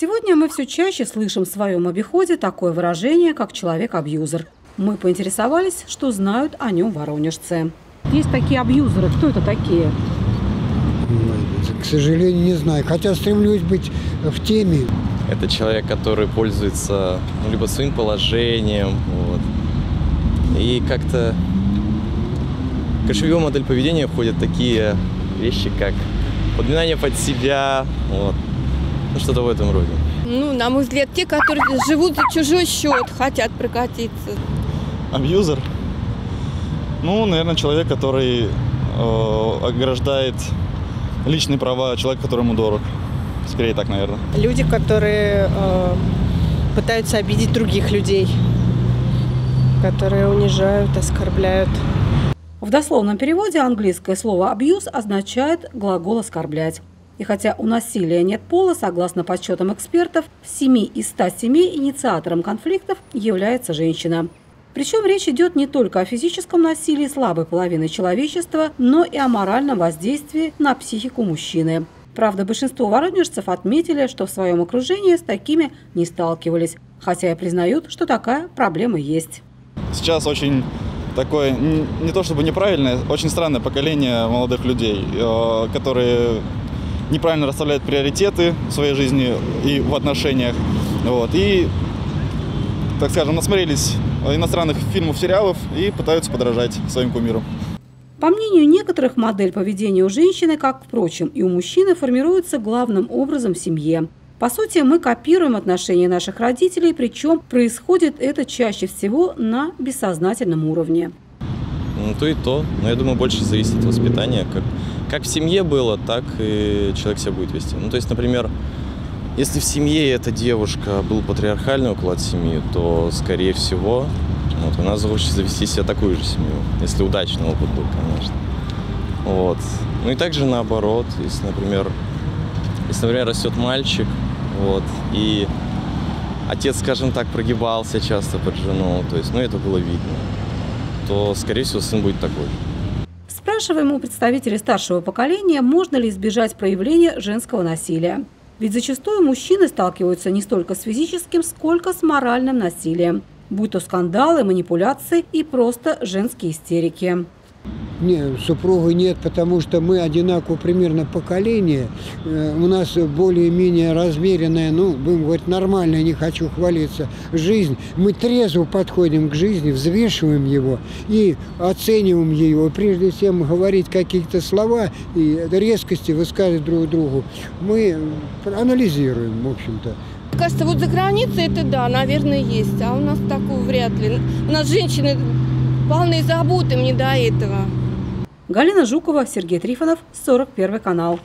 Сегодня мы все чаще слышим в своем обиходе такое выражение, как «человек-абьюзер». Мы поинтересовались, что знают о нем воронежцы. Есть такие абьюзеры. Кто это такие? К сожалению, не знаю. Хотя стремлюсь быть в теме. Это человек, который пользуется ну, либо своим положением, вот, и как-то... Короче, в его модель поведения входят такие вещи, как подминание под себя, вот, что-то в этом роде. Ну, на мой взгляд, те, которые живут за чужой счет, хотят прокатиться. Абьюзер? Ну, наверное, человек, который э, ограждает личные права человека, которому дорог. Скорее так, наверное. Люди, которые э, пытаются обидеть других людей, которые унижают, оскорбляют. В дословном переводе английское слово «абьюз» означает глагол «оскорблять». И хотя у насилия нет пола, согласно подсчетам экспертов, в 7 из 100 семей инициатором конфликтов является женщина. Причем речь идет не только о физическом насилии слабой половины человечества, но и о моральном воздействии на психику мужчины. Правда, большинство воронежцев отметили, что в своем окружении с такими не сталкивались, хотя и признают, что такая проблема есть. Сейчас очень такое, не то чтобы неправильное, очень странное поколение молодых людей, э, которые неправильно расставляют приоритеты в своей жизни и в отношениях. Вот, и, так скажем, насмотрелись иностранных фильмов, сериалов и пытаются подражать своим кумирам. По мнению некоторых, модель поведения у женщины, как, впрочем, и у мужчины, формируется главным образом в семье. По сути, мы копируем отношения наших родителей, причем происходит это чаще всего на бессознательном уровне. Ну, то и то. Но я думаю, больше зависит от воспитания. Как, как в семье было, так и человек себя будет вести. Ну, то есть, например, если в семье эта девушка был патриархальный уклад семьи, то, скорее всего, вот, она захочет завести себе такую же семью. Если удачный опыт был, конечно. Вот. Ну и также наоборот, если, например, если, например, растет мальчик, вот, и отец, скажем так, прогибался часто под жену, то есть, ну, это было видно, то, скорее всего, сын будет такой. Спрашиваем у представителей старшего поколения, можно ли избежать проявления женского насилия. Ведь зачастую мужчины сталкиваются не столько с физическим, сколько с моральным насилием, будь то скандалы, манипуляции и просто женские истерики. Нет, супруга нет, потому что мы одинаково примерно поколение. Э, у нас более-менее размеренная, ну, будем говорить, нормальная, не хочу хвалиться, жизнь. Мы трезво подходим к жизни, взвешиваем его и оцениваем его. Прежде чем говорить какие-то слова и резкости высказывать друг другу, мы анализируем, в общем-то. Кажется, вот за границей это да, наверное, есть, а у нас такого вряд ли. У нас женщины полные забот, им не до этого. Галина Жукова, Сергей Трифонов, 41 канал.